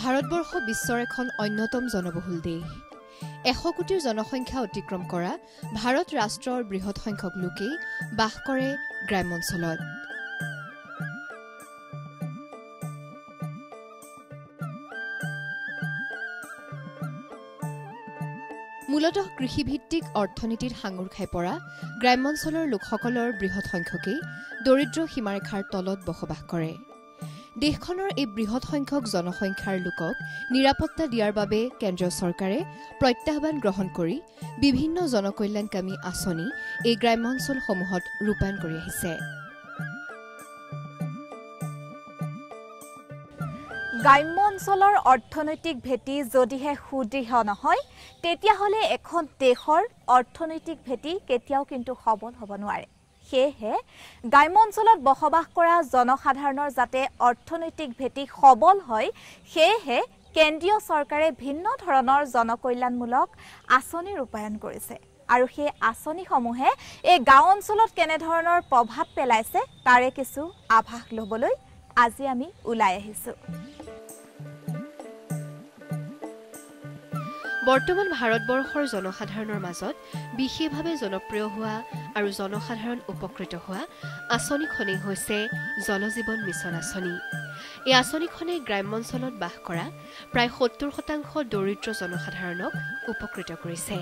ভাৰতবৰ্ষ বিশ্বৰ এখন অন্যতম জনবহুল দেশ। এশ কোটিৰ জনসংখ্যা অতিক্ৰম কৰা ভাৰত ৰাষ্ট্ৰৰ বৃহৎ সংখ্যক লোকেই বাস কৰে গ্ৰাম্যঞ্চলত মূলতঃ কৃষিভিত্তিক অৰ্থনীতিত সাঙুৰ খাই পৰা গ্ৰাম্যঞ্চলৰ লোকসকলৰ বৃহৎ সংখ্যকেই দৰিদ্ৰ সীমাৰেখাৰ তলত বসবাস কৰে। দেশখনৰ এই বৃহৎ সংখ্যক জনসংখ্যাৰ লোকক নিৰাপত্তা দিয়াৰ বাবে কেন্দ্ৰীয় চৰকাৰে প্ৰত্যাহ্বান গ্ৰহণ কৰি বিভিন্ন জনকল্যাণকামী আঁচনি এই গ্ৰাম্যঞ্চলসমূহত ৰূপায়ণ কৰি আহিছে। গ্ৰাম্য অঞ্চলৰ অৰ্থনৈতিক ভেটি যদিহে সুদৃঢ় নহয় তেতিয়াহ'লে এখন দেশৰ অৰ্থনৈতিক ভেটি কেতিয়াও কিন্তু সবল হ'ব নোৱাৰে। সেয়েহে গ্ৰাম্য অঞ্চলত বসবাস কৰা জনসাধাৰণৰ যাতে অৰ্থনৈতিক ভেটি সবল হয় সেয়েহে কেন্দ্ৰীয় চৰকাৰে ভিন্ন ধৰণৰ জনকল্যাণমূলক আঁচনি ৰূপায়ণ কৰিছে। আৰু সেই আঁচনিসমূহে এই গাঁও অঞ্চলত কেনেধৰণৰ প্ৰভাৱ পেলাইছে তাৰে কিছু আভাস ল'বলৈ আজি আমি ওলাই আহিছোঁ। বৰ্তমান ভাৰতবৰ্ষৰ জনসাধাৰণৰ মাজত বিশেষভাৱে জনপ্ৰিয় হোৱা আৰু জনসাধাৰণ উপকৃত হোৱা আঁচনিখনেই হৈছে জল জীৱন মিছন আঁচনি। এই আঁচনিখনে গ্ৰাম্যঞ্চলত বাস কৰা প্ৰায় সত্তৰ শতাংশ দৰিদ্ৰ জনসাধাৰণক উপকৃত কৰিছে।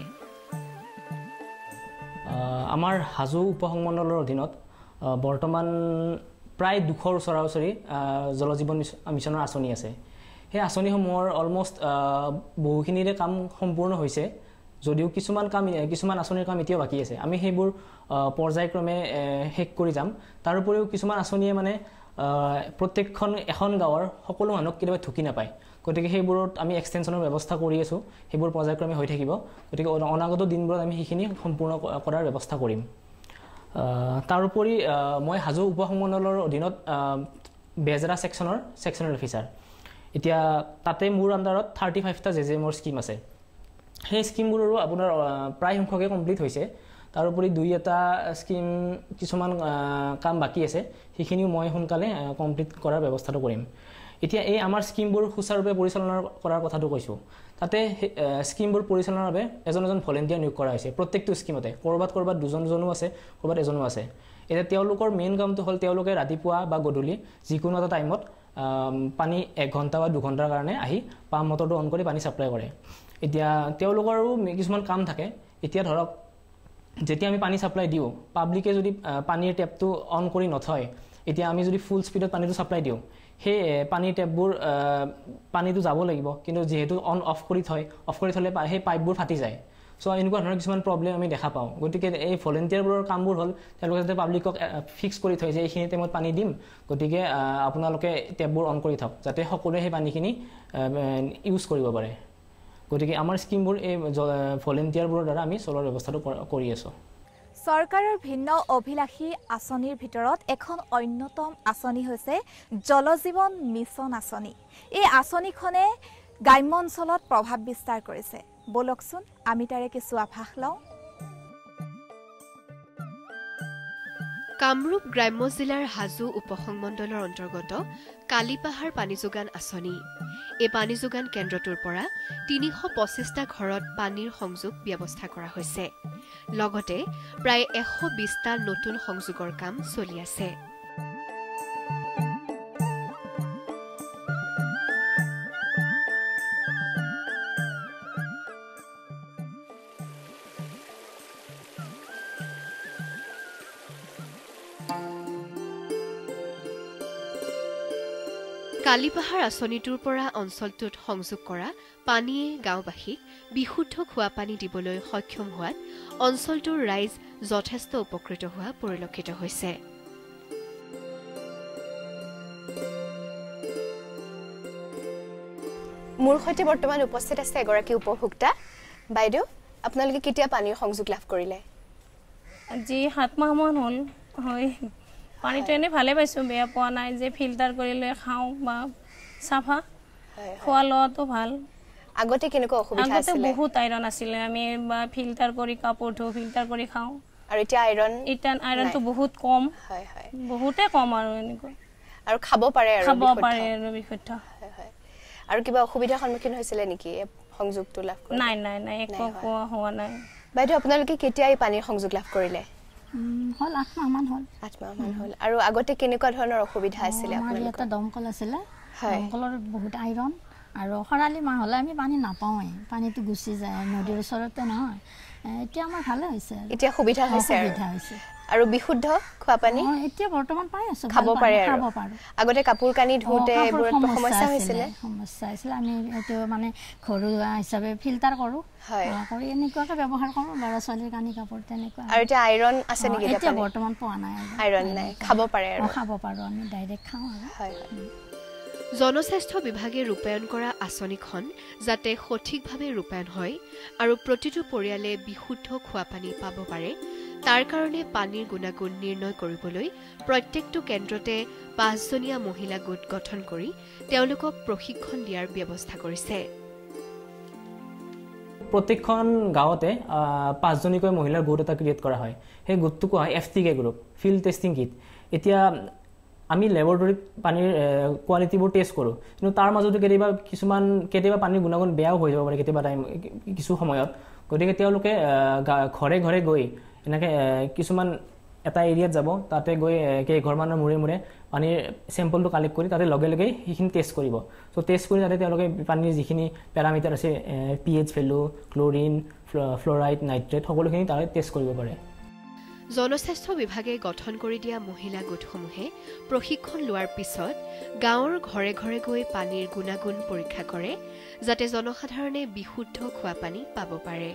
আমাৰ হাজো উপসংমণ্ডলৰ অধীনত বৰ্তমান প্ৰায় দুশৰ ওচৰা ওচৰি জল জীৱন মিছনৰ আঁচনি আছে। সেই আঁচনিসমূহৰ অলমষ্ট বহুখিনিৰে কাম সম্পূৰ্ণ হৈছে। যদিও কিছুমান কাম কিছুমান আঁচনিৰ কাম এতিয়াও বাকী আছে। আমি সেইবোৰ পৰ্যায়ক্ৰমে শেষ কৰি যাম। তাৰোপৰিও কিছুমান আঁচনিয়ে মানে প্ৰত্যেকখন এখন গাঁৱৰ সকলো মানুহক কেতিয়াবা ঢুকি নাপায়। গতিকে সেইবোৰত আমি এক্সটেনশ্যনৰ ব্যৱস্থা কৰি আছোঁ। সেইবোৰ পৰ্যায়ক্ৰমে হৈ থাকিব। গতিকে অনাগত দিনবোৰত আমি সেইখিনি সম্পূৰ্ণ কৰাৰ ব্যৱস্থা কৰিম। তাৰোপৰি মই হাজো উপসংমণ্ডলৰ অধীনত বেজেৰা ছেকশ্যনৰ ছেকশ্যনেল অফিচাৰ এতিয়া তাতে মোৰ আণ্ডাৰত থাৰ্টি ফাইভটা জে জে এমৰ স্কীম আছে। সেই স্কীমবোৰৰো আপোনাৰ প্ৰায় সংখ্যকে কমপ্লিট হৈছে। তাৰোপৰি দুই এটা স্কীম কিছুমান কাম বাকী আছে। সেইখিনিও মই সোনকালে কমপ্লিট কৰাৰ ব্যৱস্থাটো কৰিম। এতিয়া এই আমাৰ স্কীমবোৰ সুচাৰুৰূপে পৰিচালনা কৰাৰ কথাটো কৈছোঁ। তাতে স্কীমবোৰ পৰিচালনাৰ বাবে এজন এজন ভলেণ্টিয়াৰ নিয়োগ কৰা হৈছে। প্ৰত্যেকটো স্কীমতে ক'ৰবাত ক'ৰবাত দুজন দুজনো আছে ক'ৰবাত এজনো আছে। এতিয়া তেওঁলোকৰ মেইন কামটো হ'ল তেওঁলোকে ৰাতিপুৱা বা গধূলি যিকোনো এটা টাইমত পানী এক ঘণ্টা বা দুঘণ্টাৰ কাৰণে আহি পাম্প মটৰটো অন কৰি পানী ছাপ্লাই কৰে। এতিয়া তেওঁলোকৰো কিছুমান কাম থাকে। এতিয়া ধৰক যেতিয়া আমি পানী ছাপ্লাই দিওঁ পাব্লিকে যদি পানীৰ টেপটো অন কৰি নথয় এতিয়া আমি যদি ফুল স্পীডত পানীটো ছাপ্লাই দিওঁ সেই পানীৰ টেপবোৰ পানীটো যাব লাগিব। কিন্তু যিহেতু অন অফ কৰি থয় অফ কৰি থ'লে সেই পাইপবোৰ ফাটি যায়। চ' এনেকুৱা ধৰণৰ কিছুমান প্ৰব্লেম আমি দেখা পাওঁ। গতিকে এই ভলেণ্টিয়াৰবোৰৰ কামবোৰ হ'ল তেওঁলোকে যাতে পাব্লিকক ফিক্স কৰি থয় যে এইখিনি টাইমত পানী দিম। গতিকে আপোনালোকে টেপবোৰ অন কৰি থওক যাতে সকলোৱে সেই পানীখিনি ইউজ কৰিব পাৰে। গতিকে আমাৰ স্কীমবোৰ এই ভলেণ্টিয়াৰবোৰৰ দ্বাৰা আমি চলোৱাৰ ব্যৱস্থাটো কৰি আছোঁ। চৰকাৰৰ ভিন্ন অভিলাষী আঁচনিৰ ভিতৰত এখন অন্যতম আঁচনি হৈছে জল জীৱন মিছন আঁচনি। এই আঁচনিখনে গ্ৰাম্য অঞ্চলত প্ৰভাৱ বিস্তাৰ কৰিছে। বলকচোন আমি তাৰে কিছু আভাস লওঁ। কামৰূপ গ্ৰাম্য জিলাৰ হাজো উপসংমণ্ডলৰ অন্তৰ্গত কালিপাহাৰ পানী যোগান আঁচনি। এই পানী যোগান কেন্দ্ৰটোৰ পৰা তিনিশ পঁচিছটা ঘৰত পানীৰ সংযোগ ব্যৱস্থা কৰা হৈছে। লগতে প্ৰায় এশ বিছটা নতুন সংযোগৰ কাম চলি আছে। কালিপাহাৰ আঁচনিটোৰ পৰা অঞ্চলটোত সংযোগ কৰা পানীয়ে গাঁওবাসীক বিশুদ্ধ খোৱাপানী দিবলৈ সক্ষম হোৱাত অঞ্চলটোৰ ৰাইজ যথেষ্ট উপকৃত হোৱা পৰিলক্ষিত হৈছে। মোৰ সৈতে বৰ্তমান উপস্থিত আছে এগৰাকী উপভোক্তা। বাইদেউ আপোনালোকে কেতিয়া পানীৰ সংযোগ লাভ কৰিলে? আজি সাত মাহমান হ'ল হয় পানীটো এনেই ভালে পাইছোঁ বেয়া পোৱা নাই যে ফিল্টাৰ কৰি লৈ খাওঁ বা চাফা। খোৱা লোৱাটো ভাল। আগতে কেনেকুৱা অসুবিধা আগতে বহুত আইৰণ আছিলে আমি বা ফিল্টাৰ কৰি কাপোৰ ধুওঁ ফিল্টাৰ কৰি খাওঁ। আৰু এতিয়া আইৰণ এতিয়া আইৰণটো বহুত কম। বহুতে কম আৰু এনেকুৱা। আৰু খাব পাৰে খাব পাৰে আৰু বিশুদ্ধ। আৰু কিবা অসুবিধাৰ সন্মুখীন হৈছিলে নেকি সংযোগটো লাভ কৰি? নাই নাই নাই একো হোৱা। নাই। বাইদেউ আপোনালোকে কেতিয়া এই পানীৰ সংযোগ লাভ কৰিলে? হ'ল আঠ মাহমান হ'ল। আঠ মাহমান হ'ল। আৰু আগতে কেনেকুৱা ধৰণৰ অসুবিধা আছিলে আমাৰ ইয়াতে দমকল আছিলে। দমকলৰ বহুত আইৰণ। আৰু খৰালি মাহ হ'লে আমি পানী নাপাওঁৱেই। পানীটো গুচি যায় নদীৰ ওচৰতে নহয়। এতিয়া আমাৰ ভালে হৈছে। এতিয়া সুবিধা হৈছে সুবিধা হৈছে। আৰু বিশুদ্ধ খোৱা পানী? এতিয়া বৰ্তমান পাই আছো খাব পাৰে খাব পাৰোঁ। আগতে কাপোৰ কানি ধুওঁতে এইবোৰত সমস্যা হৈছিলে? সমস্যা হৈছিলে আমি এইটো মানে ঘৰুৱা হিচাপে ফিল্টাৰ কৰোঁ। কৰি এনেকুৱাকে ব্যৱহাৰ কৰোঁ ল'ৰা ছোৱালীৰ কানি কাপোৰ তেনেকুৱা আৰু। এতিয়া আইৰণ আছে নেকি এতিয়া? বৰ্তমান পোৱা নাই। আইৰণ নাই খাব পাৰে আৰু। খাব পাৰোঁ আমি ডাইৰেক্ট খাওঁ আৰু। হয়। জনস্বাস্থ্য বিভাগে ৰূপায়ণ কৰা আঁচনিখন যাতে সঠিকভাৱে ৰূপায়ণ হয় আৰু প্ৰতিটো পৰিয়ালে বিশুদ্ধ খোৱাপানী পাব পাৰে তাৰ কাৰণে পানীৰ গুণাগুণ নিৰ্ণয় কৰিবলৈ প্ৰত্যেকটো কেন্দ্ৰতে পাঁচজনীয়া মহিলা গোট গঠন কৰি তেওঁলোকক প্ৰশিক্ষণ দিয়াৰ ব্যৱস্থা কৰিছে। প্ৰত্যেকখন গাঁৱতে পাঁচজনীকৈ মহিলাৰ গোট এটা ক্ৰিয়েট কৰা হয়। সেই গোটটো কোৱা হয় F T K group field testing kit এতিয়া আমি লেবৰেটৰীত পানীৰ কোৱালিটিবোৰ টেষ্ট কৰোঁ। কিন্তু তাৰ মাজতো কেতিয়াবা কিছুমান কেতিয়াবা পানীৰ গুণাগুণ বেয়াও হৈ যাব পাৰে কেতিয়াবা টাইম কিছু সময়ত। গতিকে তেওঁলোকে ঘৰে ঘৰে গৈ এনেকৈ কিছুমান এটা এৰিয়াত যাব তাতে গৈ কেইঘৰমানৰ মূৰে মূৰে পানীৰ চেম্পলটো কালেক্ট কৰি তাতে লগে লগে সেইখিনি টেষ্ট কৰিব। চ' টেষ্ট কৰি তাতে তেওঁলোকে পানীৰ যিখিনি পেৰামিটাৰ আছে p H value chlorine fluoride nitrate সকলোখিনি তাতে টেষ্ট কৰিব পাৰে। জনস্বাস্থ্য বিভাগে গঠন কৰি দিয়া মহিলা গোটসমূহে প্ৰশিক্ষণ লোৱাৰ পিছত গাঁৱৰ ঘৰে ঘৰে গৈ পানীৰ গুণাগুণ পৰীক্ষা কৰে যাতে জনসাধাৰণে বিশুদ্ধ খোৱাপানী পাব পাৰে।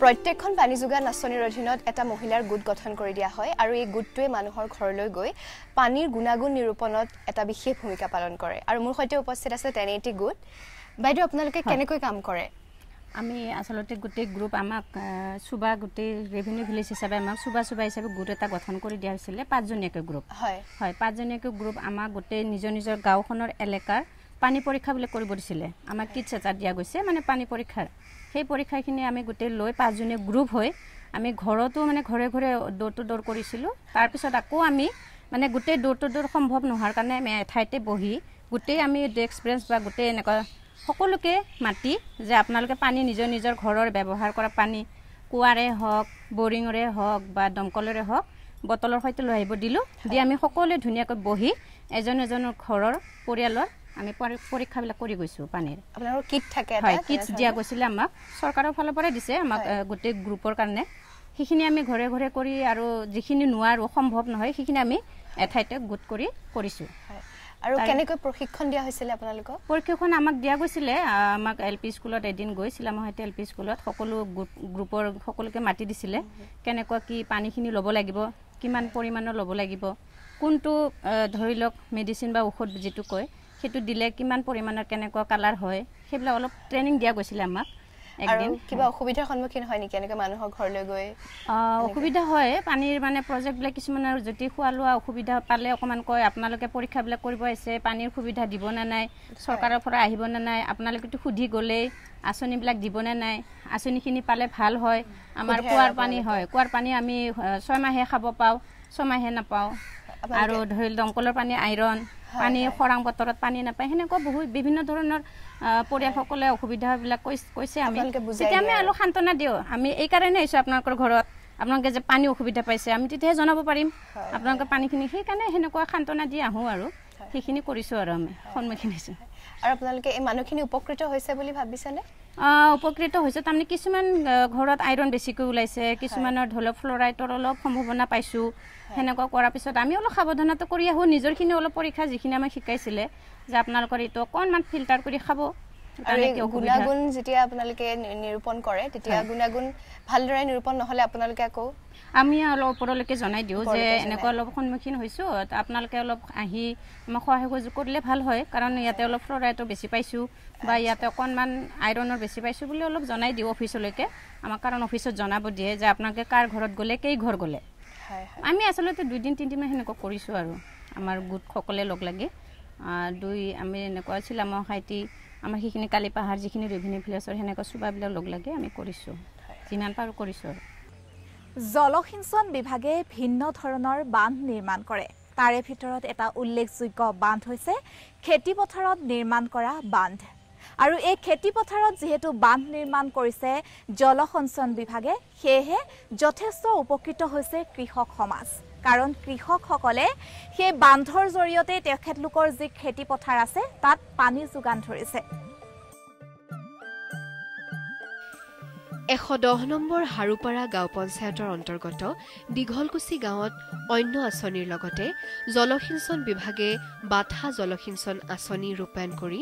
প্ৰত্যেকখন পানী যোগান আঁচনিৰ অধীনত এটা মহিলাৰ গোট গঠন কৰি দিয়া হয় আৰু এই গোটটোৱে মানুহৰ ঘৰলৈ গৈ পানীৰ গুণাগুণ নিৰূপণত এটা বিশেষ ভূমিকা পালন কৰে। আৰু মোৰ সৈতে উপস্থিত আছে তেনে এটি গোট। বাইদেউ আপোনালোকে কেনেকৈ কাম কৰে? আমি আচলতে গোটেই গ্ৰুপ আমাক চুবা গোটেই ৰেভিনিউ ভিলেজ হিচাপে আমাক চুবা চুবা হিচাপে গোট এটা গঠন কৰি দিয়া হৈছিলে পাঁচজনীয়াকৈ গ্ৰুপ হয়। হয় পাঁচজনীয়াকৈ গ্ৰুপ আমাক গোটেই নিজৰ নিজৰ গাঁওখনৰ এলেকাৰ পানী পৰীক্ষা বুলি কৰিব দিছিলে। আমাক কিটছ এটা দিয়া গৈছে মানে পানী পৰীক্ষাৰ। সেই পৰীক্ষাখিনি আমি গোটেই লৈ পাঁচজনীয়া গ্ৰুপ হৈ আমি ঘৰতো মানে ঘৰে ঘৰে ড'ৰ টু ড'ৰ কৰিছিলোঁ তাৰপিছত আকৌ আমি মানে গোটেই ড'ৰ টু ড'ৰ সম্ভৱ নোহোৱাৰ কাৰণে আমি এঠাইতে বহি গোটেই আমি ডেস্ক বা গোটেই এনেকুৱা সকলোকে মাতি যে আপোনালোকে পানী নিজৰ নিজৰ ঘৰৰ ব্যৱহাৰ কৰা পানী কুঁৱাৰে হওক বৰিঙৰে হওক বা দমকলৰে হওক বটলৰ সৈতে লৈ আহিব দিলোঁ। দি আমি সকলোৱে ধুনীয়াকৈ বহি এজন এজনৰ ঘৰৰ পৰিয়ালৰ আমি পৰী- পৰীক্ষাবিলাক কৰি গৈছোঁ পানীৰ। আপোনালোকৰ কিট থাকে হয় কিটছ তেনেধৰণৰ? দিয়া গৈছিলে আমাক। চৰকাৰৰ ফালৰ পৰাই দিছে আমাক গোটেই গ্ৰুপৰ কাৰণে। সেইখিনি আমি ঘৰে ঘৰে কৰি আৰু যিখিনি নোৱাৰোঁ সম্ভৱ নহয় সেইখিনি আমি এঠাইতে গোট কৰি কৰিছোঁ। আৰু কেনেকৈ প্ৰশিক্ষণ দিয়া হৈছিলে আপোনালোকক? পৰীক্ষাখন আমাক দিয়া গৈছিলে আমাক এল পি স্কুলত এদিন গৈছিলে আমাৰ সৈতে এল পি স্কুলত সকলো গ্ৰুপ- গ্ৰুপৰ সকলোকে মাতি দিছিলে কেনেকুৱা কি পানীখিনি ল'ব লাগিব কিমান পৰিমাণৰ ল'ব লাগিব কোনটো ধৰি লওক মেডিচিন বা ঔষধ যিটো কয় সেইটো দিলে কিমান পৰিমাণৰ কেনেকুৱা কালাৰ হয় সেইবিলাক অলপ ট্ৰেইনিং দিয়া গৈছিলে আমাক। আৰু কিবা অসুবিধাৰ সন্মুখীন হয় নেকি? এনেকৈ মানুহৰ ঘৰলৈ গৈ অসুবিধা হয় পানীৰ মানে প্ৰজেক্টবিলাক কিছুমানৰ যদি খোৱা লোৱা অসুবিধা পালে অকণমান কয় আপোনালোকে পৰীক্ষাবিলাক কৰিব আহিছে পানীৰ সুবিধা দিব নে নাই? চৰকাৰৰ পৰা আহিব নে নাই? আপোনালোকেতো সুধি গ'লেই আঁচনিবিলাক দিব নে নাই? আঁচনিখিনি পালে ভাল হয়। আমাৰ কুঁৱাৰ আৰু পানী। হয়। কুঁৱাৰ পানী আমি ছয়মাহে খাব পাওঁ ছমাহে নাপাওঁ। আৰু ধৰি লওক দমকলৰ পানী আইৰণ পানী। খৰাং বতৰত পানী নাপায় সেনেকুৱা বহুত বিভিন্ন ধৰণৰ পৰিয়ালসকলে অসুবিধাবিলাক কৈছ- আমি। তেতিয়া আমি। অলপ সান্তনা দিওঁ। আমি এই কাৰণে আহিছোঁ আপোনালোকৰ ঘৰত। আপোনালোকে যে পানী অসুবিধা পাইছে আমি তেতিয়াহে জনাব পাৰিম। আপোনালোকে পানীখিনি সেইকাৰণে সেনেকুৱা সান্তনা দি আহোঁ আৰু। সেইখিনি কৰিছোঁ আৰু আমি। সন্মুখীন হৈছোঁ। আৰু আপোনালোকে এই মানুহখিনি উপকৃত হৈছে বুলি ভাবিছেনে? উপকৃত হৈছে। তাৰমানে কিছুমান ঘৰত আইৰণ বেছিকৈ ওলাইছে কিছুমানৰ ধৰি লওক ফ্ল'ৰাইডৰ অলপ সম্ভাৱনা পাইছোঁ। সেনেকুৱা কৰাৰ পিছত আমি অলপ সাৱধানতা কৰি আহোঁ। নিজৰখিনি অলপ পৰীক্ষা যিখিনি আমাক শিকাইছিলে যে আপোনালোকৰ এইটো অকণমান ফিল্টাৰ কৰি খাব। গুণাগুণ যেতিয়া আপোনালোকে নিৰূপণ কৰে তেতিয়া গুণাগুণ ভালদৰে নিৰূপণ নহ'লে আপোনালোকে আকৌ আমি অলপ ওপৰলৈকে জনাই দিওঁ যে এনেকুৱা অলপ সন্মুখীন হৈছোঁ আপোনালোকে অলপ আহি আমাক সহায় সহযোগ কৰিলে ভাল হয় কাৰণ ইয়াতে অলপ ফ্ল'ৰাইডো বেছি পাইছোঁ বা ইয়াতে অকণমান আইৰণৰ বেছি পাইছোঁ বুলি অলপ জনাই দিওঁ অফিচলৈকে। আমাক কাৰণ অফিচত জনাব দিয়ে যে আপোনালোকে কাৰ ঘৰত গ'লে কেই ঘৰ গ'লে। আমি আচলতে দুদিন তিনিদিনমান সেনেকুৱা কৰিছোঁ আৰু আমাৰ গোটসকলে লগ লাগি। দুই আমি এনেকুৱা চিলামৰ খাইটি আমাৰ সেইখিনি কালি পাহাৰ যিখিনি ৰেভিনিউ ভিলেজৰ সেনেকুৱা চুবাবিলাক লগ লাগি আমি কৰিছোঁ। যিমান পাৰোঁ কৰিছোঁ আৰু। জলসিঞ্চন বিভাগে ভিন্ন ধৰণৰ বান্ধ নিৰ্মাণ কৰে। তাৰে ভিতৰত এটা উল্লেখযোগ্য বান্ধ হৈছে খেতিপথাৰত নিৰ্মাণ কৰা বান্ধ। আৰু এই খেতিপথাৰত যিহেতু বান্ধ নিৰ্মাণ কৰিছে জলসঞ্চন বিভাগে সেয়েহে যথেষ্ট উপকৃত হৈছে কৃষক সমাজ। কাৰণ কৃষকসকলে সেই বান্ধৰ জৰিয়তে তেখেতলোকৰ যি খেতিপথাৰ আছে তাত পানী যোগান ধৰিছে। এশ দহ নম্বৰ হাৰুপাৰা গাঁও পঞ্চায়তৰ অন্তৰ্গত দীঘলকুছি গাঁৱত অন্য আঁচনিৰ লগতে জলসিঞ্চন বিভাগে বাথা জলসিঞ্চন আঁচনি ৰূপায়ণ কৰি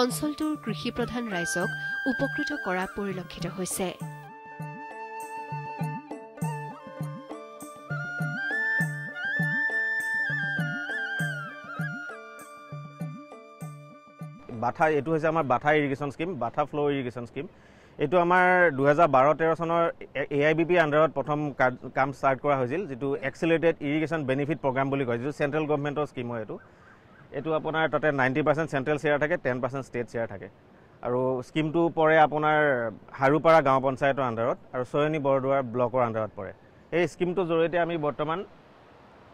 অঞ্চলটোৰ কৃষিপ্ৰধান ৰাইজক উপকৃত কৰা পৰিলক্ষিত হৈছে। বাথা এইটো হৈছে আমাৰ Batha irrigation scheme Batha flow' irrigation scheme এইটো আমাৰ দুহেজাৰ বাৰ তেৰ চনৰ এ আই বি পি আণ্ডাৰত প্ৰথম কাম ষ্টাৰ্ট কৰা হৈছিল যিটো এক্সিলেটেড ইৰিগেশ্যন বেনিফিট প্ৰগ্ৰাম বুলি কয় যিটো চেণ্ট্ৰেল গভমেণ্টৰ স্কীম হয় এইটো। এইটো আপোনাৰ তাতে নাইণ্টি পাৰ্চেণ্ট চেণ্ট্ৰেল শ্বেয়াৰ থাকে টেন পাৰ্চেণ্ট ষ্টেট শ্বেয়াৰ থাকে। আৰু স্কীমটো পৰে আপোনাৰ হাৰুপাৰা গাঁও পঞ্চায়তৰ আণ্ডাৰত আৰু চয়নী বৰদোৱাৰ ব্লকৰ আণ্ডাৰত পৰে। এই স্কীমটোৰ জৰিয়তে আমি বৰ্তমান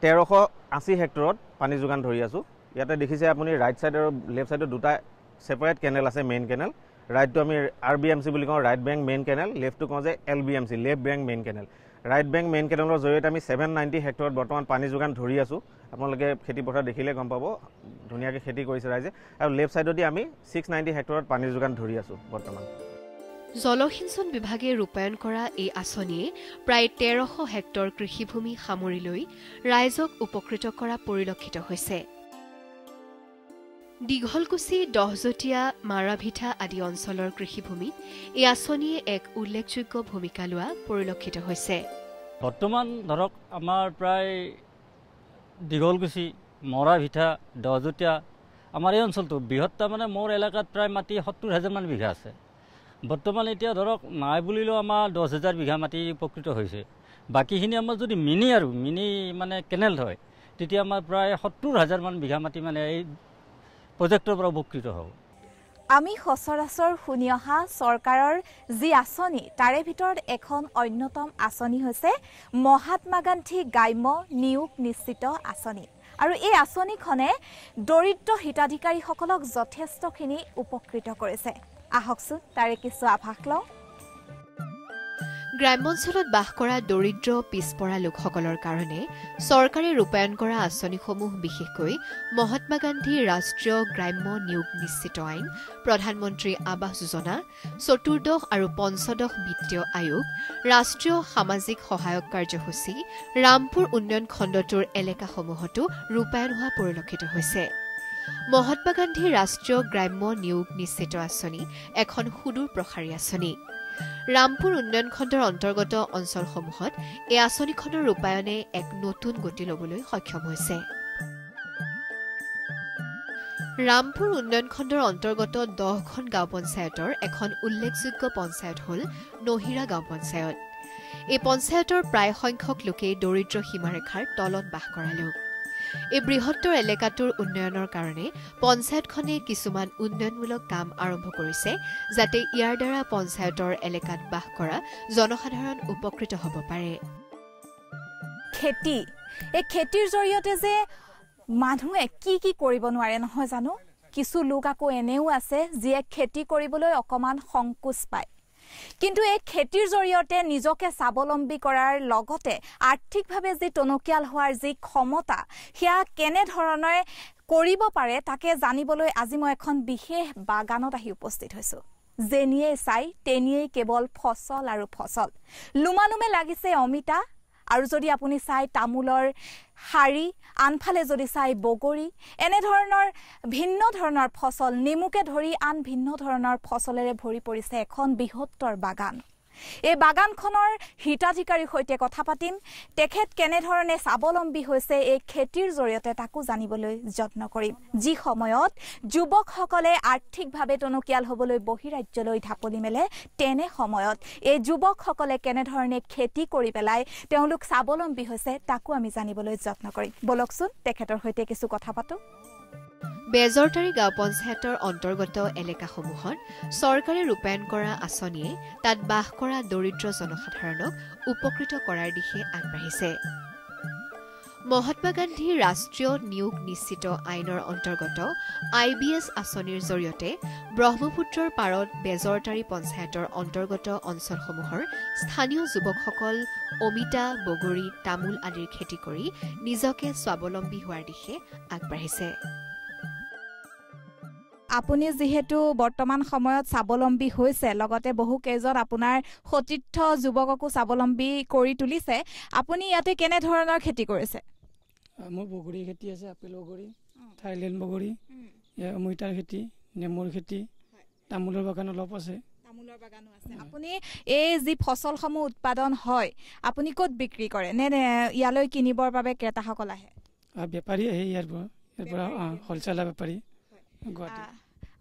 তেৰশ আশী হেক্টৰত পানী যোগান ধৰি আছোঁ। ইয়াতে দেখিছে আপুনি ৰাইট ছাইড আৰু লেফ্ট ছাইডত দুটা ছেপাৰেট কেনেল আছে মেইন কেনেল ৰাইটটো আমি আৰ বি এম চি বুলি কওঁ ৰাইট বেংক মেইন কেনেল লেফ্টটো কওঁ যে L B M C left bank main canal right bank main কেনেলৰ জৰিয়তে আমি ছেভেন নাইণ্টি হেক্টৰত বৰ্তমান পানী যোগান ধৰি আছোঁ। আপোনালোকে খেতিপথাৰ দেখিলে গম পাব ধুনীয়াকৈ খেতি কৰিছে ৰাইজে। আৰু লেফ্ট ছাইডেদি আমি ছিক্স নাইণ্টি হেক্টৰত পানী যোগান ধৰি আছোঁ বৰ্তমান। জলসিঞ্চন বিভাগে ৰূপায়ণ কৰা এই আঁচনিয়ে প্ৰায় তেৰশ হেক্টৰ কৃষিভূমি সামৰি লৈ ৰাইজক উপকৃত কৰা পৰিলক্ষিত হৈছে। দীঘলকুছি দহজতীয়া মাৰাভিঠা আদি অঞ্চলৰ কৃষিভূমিত এই আঁচনিয়ে এক উল্লেখযোগ্য ভূমিকা লোৱা পৰিলক্ষিত হৈছে। বৰ্তমান ধৰক আমাৰ প্ৰায় দীঘলকুছি মৰাভিঠা দহজতীয়া আমাৰ এই অঞ্চলটো বৃহত্তৰ মানে মোৰ এলেকাত প্ৰায় মাটি সত্তৰ হাজাৰমান বিঘা আছে। বৰ্তমান এতিয়া ধৰক নাই বুলিলেও আমাৰ দহ হাজাৰ বিঘা মাটি উপকৃত হৈছে। বাকীখিনি আমাৰ যদি মিনি আৰু মিনি মানে কেনেল হয় তেতিয়া আমাৰ প্ৰায় সত্তৰ হাজাৰমান বিঘা মাটি মানে এই প্ৰজেক্টৰ পৰা উপকৃত হ'ব আমি সচৰাচৰ শুনি অহা চৰকাৰৰ যি আঁচনি তাৰে ভিতৰত এখন অন্যতম আঁচনি হৈছে মহাত্মা গান্ধী গ্ৰাম্য নিয়োগ নিশ্চিত আঁচনি। আৰু এই আঁচনিখনে দৰিদ্ৰ হিতাধিকাৰীসকলক যথেষ্টখিনি উপকৃত কৰিছে। আহকচোন তাৰে কিছু আভাস লওঁ। গ্ৰাম্যঞ্চলত বাস কৰা দৰিদ্ৰ পিছপৰা লোকসকলৰ কাৰণে চৰকাৰে ৰূপায়ণ কৰা আঁচনিসমূহ বিশেষকৈ মহাত্মা গান্ধী ৰাষ্ট্ৰীয় গ্ৰাম্য নিয়োগ নিশ্চিত আইন প্ৰধানমন্ত্ৰী আৱাস যোজনা চতুৰ্দশ আৰু পঞ্চদশ বিত্তীয় আয়োগ ৰাষ্ট্ৰীয় সামাজিক সহায়ক কাৰ্যসূচী ৰামপুৰ উন্নয়ন খণ্ডটোৰ এলেকাসমূহতো ৰূপায়ণ হোৱা পৰিলক্ষিত হৈছে। মহাত্মা গান্ধী ৰাষ্ট্ৰীয় গ্ৰাম্য নিয়োগ নিশ্চিত আঁচনি এখন সুদূৰ প্ৰসাৰী আঁচনি। ৰামপুৰ উন্নয়ন খণ্ডৰ অন্তৰ্গত অঞ্চলসমূহত এই আঁচনিখনৰ ৰূপায়ণে এক নতুন গতি ল'বলৈ সক্ষম হৈছে। ৰামপুৰ উন্নয়ন খণ্ডৰ অন্তৰ্গত দহখন গাঁও পঞ্চায়তৰ এখন উল্লেখযোগ্য পঞ্চায়ত হ'ল নহিৰা গাঁও পঞ্চায়ত। এই পঞ্চায়তৰ প্ৰায় সংখ্যক লোকেই দৰিদ্ৰ সীমাৰেখাৰ তলত বাস কৰা লোক এই বৃহত্তৰ এলেকাটোৰ উন্নয়নৰ কাৰণে পঞ্চায়তখনে কিছুমান উন্নয়নমূলক কাম আৰম্ভ কৰিছে যাতে ইয়াৰ দ্বাৰা পঞ্চায়তৰ এলেকাত বাস কৰা জনসাধাৰণ উপকৃত হ'ব পাৰে। খেতি এই খেতিৰ জৰিয়তে যে মানুহে কি কি কৰিব নোৱাৰে নহয় জানো? কিছু লোক আকৌ এনেও আছে যিয়ে খেতি কৰিবলৈ অকণমান সংকোচ পায়। কিন্তু এই খেতিৰ জৰিয়তে নিজকে স্বাৱলম্বী কৰাৰ লগতে আৰ্থিকভাৱে যি টনকিয়াল হোৱাৰ যি ক্ষমতা সেয়া কেনেধৰণে কৰিব পাৰে তাকে জানিবলৈ আজি মই এখন বিশেষ বাগানত আহি উপস্থিত হৈছোঁ। যেনিয়ে চাই তেনিয়েই কেৱল ফচল আৰু ফচল। লোমালোমে লাগিছে অমিতা আৰু যদি আপুনি চাই তামোলৰ শাৰী আনফালে যদি চাই বগৰী এনেধৰণৰ ভিন্ন ধৰণৰ ফচল নেমুকে ধৰি আন ভিন্ন ধৰণৰ ফচলেৰে ভৰি পৰিছে এখন বৃহত্তৰ বাগান। এই বাগানখনৰ হিতাধিকাৰীৰ সৈতে কথা পাতিম। তেখেত কেনেধৰণে স্বাৱলম্বী হৈছে এই খেতিৰ জৰিয়তে তাকো জানিবলৈ যত্ন কৰিম। যি সময়ত যুৱকসকলে আৰ্থিকভাৱে টনকিয়াল হ'বলৈ বহিৰাজ্যলৈ ঢাপলি মেলে তেনে সময়ত এই যুৱকসকলে কেনেধৰণে খেতি কৰি পেলাই তেওঁলোক স্বাৱলম্বী হৈছে তাকো আমি জানিবলৈ যত্ন কৰিম। বলকচোন তেখেতৰ সৈতে কিছু কথা পাতোঁ। বেজৰতাৰী গাঁও পঞ্চায়তৰ অন্তৰ্গত এলেকাসমূহত চৰকাৰে ৰূপায়ণ কৰা আঁচনিয়ে তাত বাস কৰা দৰিদ্ৰ জনসাধাৰণক উপকৃত কৰাৰ দিশে আগবাঢ়িছে। মহাত্মা গান্ধী ৰাষ্ট্ৰীয় নিয়োগ নিশ্চিত আইনৰ অন্তৰ্গত আই বি এছ আঁচনিৰ জৰিয়তে ব্ৰহ্মপুত্ৰৰ পাৰত বেজৰতাৰী পঞ্চায়তৰ অন্তৰ্গত অঞ্চলসমূহৰ স্থানীয় যুৱকসকল অমিতা বগৰী তামোল আদিৰ খেতি কৰি নিজকে স্বাৱলম্বী হোৱাৰ দিশে আগবাঢ়িছে। আপুনি যিহেতু বৰ্তমান সময়ত স্বাৱলম্বী হৈছে লগতে বহু কেইজন আপোনাৰ সতীৰ্থ যুৱককো স্বাৱলম্বী কৰি তুলিছে আপুনি ইয়াতে কেনেধৰণৰ খেতি কৰিছে? মোৰ বগৰী খেতি আছে আপেল বগৰী থাইলেণ্ড বগৰী অমিতাৰ খেতি নেমুৰ খেতি তামোলৰ বাগান অলপ আছে। তামোলৰ বাগানো আছে। আপুনি এই যি ফচলসমূহ উৎপাদন হয় আপুনি ক'ত বিক্ৰী কৰে? নে ইয়ালৈ কিনিবৰ বাবে ক্ৰেতাসকল আহে? বেপাৰী আহে ইয়াৰ পৰা ইয়াৰ পৰা হ'লচেলাৰ বেপাৰী গুৱাহাটী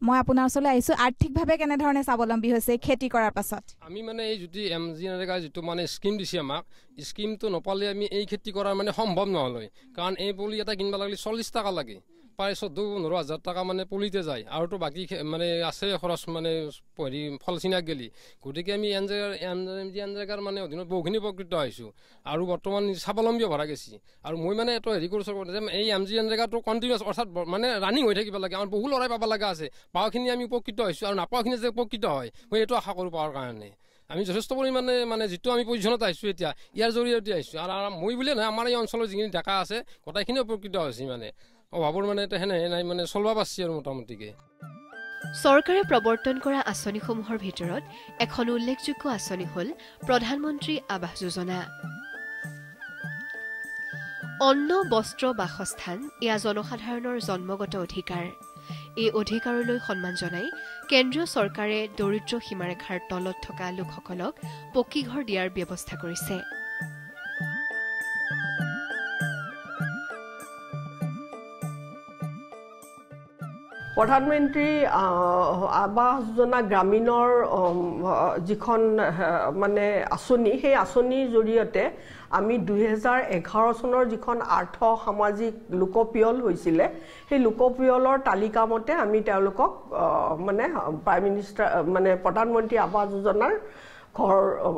মই আপোনাৰ ওচৰলৈ আহিছোঁ। আৰ্থিকভাৱে কেনেধৰণে স্বাৱলম্বী হৈছে খেতি কৰাৰ পাছত? আমি মানে এই যিটো এম জি এনেকা যিটো মানে স্কিম দিছে আমাক স্কিমটো নাপালে আমি এই খেতি কৰা মানে সম্ভৱ নহ'ল কাৰণ এই পুলি এটা কিনিব লাগিলে চল্লিছ টকা লাগে। প্ৰায় চৈধ্য পোন্ধৰ হাজাৰ টকা মানে পুলিতে যায়। আৰুতো বাকী মানে আছে খৰচ মানে হেৰি ফল চিনাক গেলি। গতিকে আমি এন জেগাৰ এন জি এন জেগাৰ মানে অধীনত বহুখিনি উপকৃত হৈছোঁ। আৰু বৰ্তমান স্বাৱলম্বী ভৰা গৈছে আৰু মই মানে এইটো হেৰি কৰিছোঁ যে এই এম জি এন জেগাটো কণ্টিনিউৱাছ অৰ্থাৎ মানে ৰানিং হৈ থাকিব লাগে। আমাৰ বহু ল'ৰাই পাব লগা আছে। পাৱাখিনি আমি উপকৃত হৈছোঁ আৰু নাপাৱাখিনি যে উপকৃত হয় মই এইটো আশা কৰোঁ পাৱাৰ কাৰণে। আমি যথেষ্ট পৰিমাণে মানে যিটো আমি পজিশ্যনত আহিছোঁ এতিয়া ইয়াৰ জৰিয়তে আহিছোঁ। আৰু মই বুলিয়ে নহয় আমাৰ এই অঞ্চলৰ যিখিনি ডেকা আছে গোটেইখিনি উপকৃত হৈছে মানে। অভাৱৰ মানে নাই মানে চলিব পাৰছি আৰু মোটামুটিকৈ। চৰকাৰে প্ৰৱৰ্তন কৰা আঁচনিসমূহৰ ভিতৰত এখন উল্লেখযোগ্য আঁচনি হ'ল প্ৰধানমন্ত্ৰী আৱাস যোজনা। অন্ন বস্ত্ৰ বাসস্থান এয়া জনসাধাৰণৰ জন্মগত অধিকাৰ। এই অধিকাৰলৈ সন্মান জনাই কেন্দ্ৰীয় চৰকাৰে দৰিদ্ৰ সীমাৰেখাৰ তলত থকা লোকসকলক পকী ঘৰ দিয়াৰ ব্যৱস্থা কৰিছে। প্ৰধানমন্ত্ৰী আৱাস যোজনা গ্ৰামীণৰ যিখন মানে আঁচনি সেই আঁচনিৰ জৰিয়তে আমি দুহেজাৰ এঘাৰ চনৰ যিখন আৰ্থ সামাজিক লোকপিয়ল হৈছিলে সেই লোকপিয়লৰ তালিকা মতে আমি তেওঁলোকক মানে প্ৰাইম মিনিষ্টাৰ মানে প্ৰধানমন্ত্ৰী আৱাস যোজনাৰ ঘৰ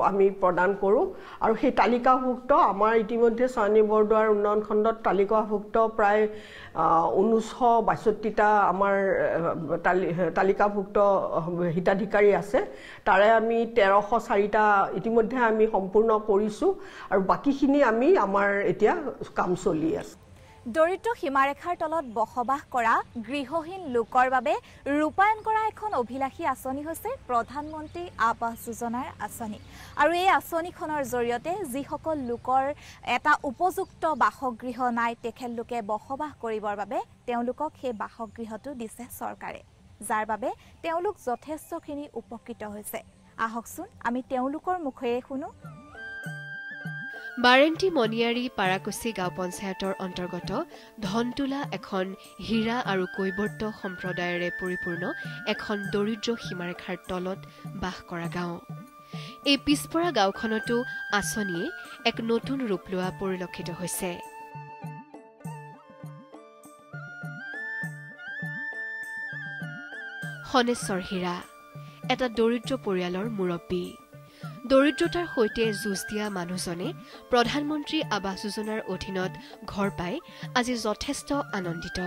আমি প্ৰদান কৰোঁ। আৰু সেই তালিকাভুক্ত আমাৰ ইতিমধ্যে চয়নী বৰদোৱাৰ উন্নয়ন খণ্ডত তালিকাভুক্ত প্ৰায় ঊনৈছশ বাষষ্ঠিটা আমাৰ তালিকাভুক্ত হিতাধিকাৰী আছে। তাৰে আমি তেৰশ চাৰিটা ইতিমধ্যে আমি সম্পূৰ্ণ কৰিছোঁ। আৰু বাকীখিনি আমি আমাৰ এতিয়া কাম চলি আছে। দৰিদ্ৰ সীমাৰেখাৰ তলত বসবাস কৰা গৃহহীন লোকৰ বাবে ৰূপায়ণ কৰা এখন অভিলাষী আঁচনি হৈছে প্ৰধানমন্ত্ৰী আৱাস যোজনাৰ আঁচনি। আৰু এই আঁচনিখনৰ জৰিয়তে যিসকল লোকৰ এটা উপযুক্ত বাসগৃহ নাই তেখেতলোকে বসবাস কৰিবৰ বাবে তেওঁলোকক সেই বাসগৃহটো দিছে চৰকাৰে যাৰ বাবে তেওঁলোক যথেষ্টখিনি উপকৃত হৈছে। আহকচোন আমি তেওঁলোকৰ মুখেৰে শুনো। বাৰেণ্টি মণিয়াৰী পাৰাকুচি গাঁও পঞ্চায়তৰ অন্তৰ্গত ধনতোলা এখন হীৰা আৰু কৈবৰ্ত সম্প্ৰদায়েৰে পৰিপূৰ্ণ এখন দৰিদ্ৰ সীমাৰেখাৰ তলত বাস কৰা গাঁও। এই পিছপৰা গাঁওখনতো আঁচনিয়ে এক নতুন ৰূপ লোৱা পৰিলক্ষিত হৈছে। শনেশ্বৰ হীৰা এটা দৰিদ্ৰ পৰিয়ালৰ মুৰব্বী। দৰিদ্ৰতাৰ সৈতে যুঁজ দিয়া মানুহজনে প্ৰধানমন্ত্ৰী আৱাস যোজনাৰ অধীনত ঘৰ পাই আজি যথেষ্ট আনন্দিত।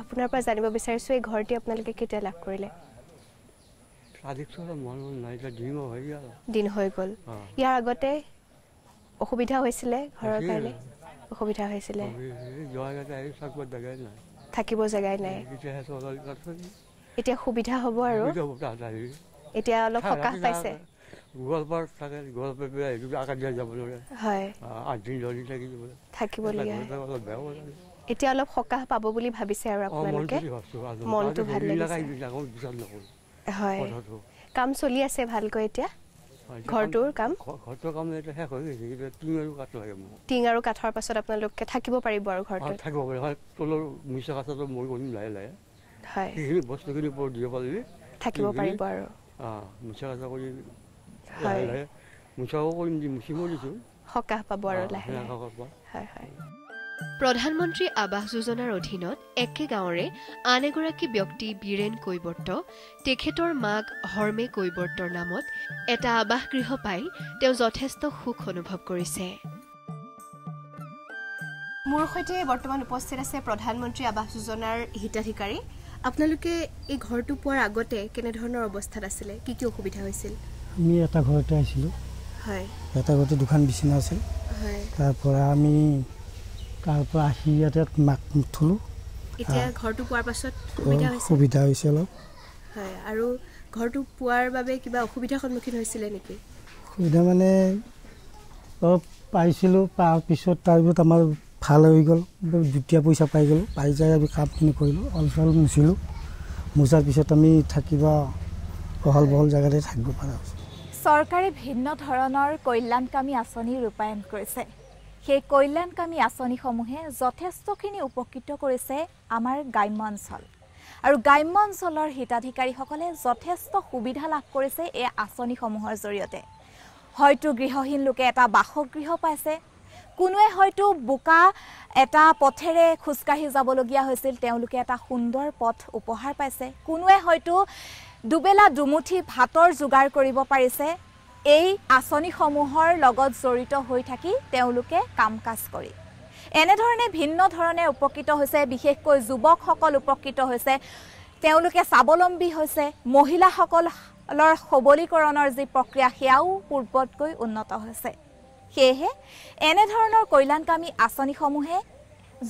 আপোনাৰ পৰা জানিব বিচাৰিছোঁ এই ঘৰটি আপোনালোকে কেতিয়া লাভ কৰিলে? দিন হৈ গ'ল। ইয়াৰ আগতে অসুবিধা হৈছিলে ঘৰৰ কাৰণে? অসুবিধা হৈছিলে? থাকিব জেগাই নাই। এতিয়া সুবিধা হ'ব আৰু। এতিয়া অলপ সকাহ পাইছে। হয়। থাকিবলগীয়া এতিয়া অলপ সকাহ পাব বুলি ভাবিছে আৰু আপোনালোকে। মনটো ভাল লাগিছে। হয়। কাম চলি আছে ভালকৈ এতিয়া। ঘৰটোৰ কাম ঘৰটোৰ কাম এতিয়া শেষ হৈ গৈছে কিন্তু টিং আৰু কাঠ লাগে মোক টিং আৰু কাঠৰ পাছত আপোনালোকে থাকিব পাৰিব আৰু ঘৰটোত। থাকিব পাৰে হয় তলৰ মিছা কাঠটো কৰিম লাহে লাহে। সেইখিনি বস্তুখিনি ওপৰত দিব পাৰিলে থাকিব পাৰিব আৰু। কৰি। লাহে লাহে মুচাও কৰিম দি মুচিমো দিছোঁ। সকাহ পাব আৰু লাহে লাহে। হয় হয়। প্ৰধানমন্ত্ৰী আৱাস যোজনাৰ অধীনত একে গাঁৱৰে আন এগৰাকী ব্যক্তি বীৰেণ কৈবৰ্ত তেখেতৰ মাক হৰ্মে কৈবৰ্তৰ নামত এটা আৱাসগৃহ পাই তেওঁ যথেষ্ট সুখ অনুভৱ কৰিছে। মোৰ সৈতে বৰ্তমান উপস্থিত আছে প্ৰধানমন্ত্ৰী আৱাস যোজনাৰ হিতাধিকাৰী আপোনালোকে এই ঘৰটো পোৱাৰ আগতে কেনেধৰণৰ অৱস্থাত আছিলে? কি কি অসুবিধা হৈছিল? আমি এটা ঘৰতে আহিছিলোঁ হয়। এটা ঘৰতে দুখন বিচনা আছিল। হয়। তাৰ পৰা আমি তাৰ পৰা আহি ইয়াতে মাক থলোঁ। এতিয়া ঘৰটো পোৱাৰ পাছত সুবিধা হৈছে? অলপ। হয় আৰু ঘৰটো পোৱাৰ বাবে কিবা অসুবিধাৰ সন্মুখীন হৈছিলে নেকি? সুবিধা মানে অলপ পাইছিলোঁ। পোৱাৰ পিছত তাৰপিছত আমাৰ ভাল হৈ গ'ল দুটীয়া পইচা পাই গ'লোঁ পাই যাই আমি কামখিনি কৰিলোঁ অলপ চলপ মুচিলোঁ মোচাৰ পিছত আমি থাকিব বহল বহল জেগাতে থাকিব পৰা হৈছোঁ। চৰকাৰে ভিন্ন ধৰণৰ কল্যাণকামী আঁচনি ৰূপায়ণ কৰিছে। সেই কল্যাণকামী আঁচনিসমূহে যথেষ্টখিনি উপকৃত কৰিছে আমাৰ গ্ৰাম্য অঞ্চল। আৰু গ্ৰাম্য অঞ্চলৰ হিতাধিকাৰীসকলে যথেষ্ট সুবিধা লাভ কৰিছে এই আঁচনিসমূহৰ জৰিয়তে। হয়তো গৃহহীন লোকে এটা বাসগৃহ পাইছে কোনোৱে হয়তো বোকা এটা পথেৰে খোজকাঢ়ি যাবলগীয়া হৈছিল তেওঁলোকে এটা সুন্দৰ পথ উপহাৰ পাইছে। কোনোৱে হয়তো দুবেলা দুমুঠি ভাতৰ যোগাৰ কৰিব পাৰিছে এই আঁচনিসমূহৰ লগত জড়িত হৈ থাকি তেওঁলোকে কাম কাজ কৰি। এনেধৰণে ভিন্ন ধৰণে উপকৃত হৈছে বিশেষকৈ যুৱকসকল উপকৃত হৈছে। তেওঁলোকে স্বাৱলম্বী হৈছে মহিলাসকলৰ সবলীকৰণৰ যি প্ৰক্ৰিয়া সেয়াও পূৰ্বতকৈ উন্নত হৈছে। সেয়েহে এনেধৰণৰ কল্যাণকামী আঁচনিসমূহে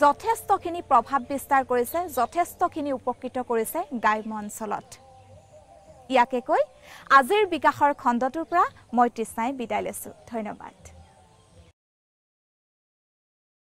যথেষ্টখিনি প্ৰভাৱ বিস্তাৰ কৰিছে যথেষ্টখিনি উপকৃত কৰিছে গ্ৰাম্য অঞ্চলত। ইয়াকে কৈ আজিৰ বিকাশৰ খণ্ডটোৰ পৰা মই তৃষ্ণাই বিদায় লৈছোঁ। ধন্যবাদ।